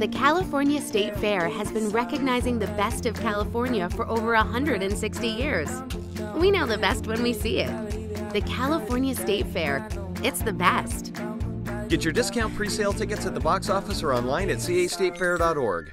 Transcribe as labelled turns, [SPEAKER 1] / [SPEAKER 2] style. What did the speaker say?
[SPEAKER 1] The California State Fair has been recognizing the best of California for over 160 years. We know the best when we see it. The California State Fair, it's the best.
[SPEAKER 2] Get your discount pre-sale tickets at the box office or online at castatefair.org.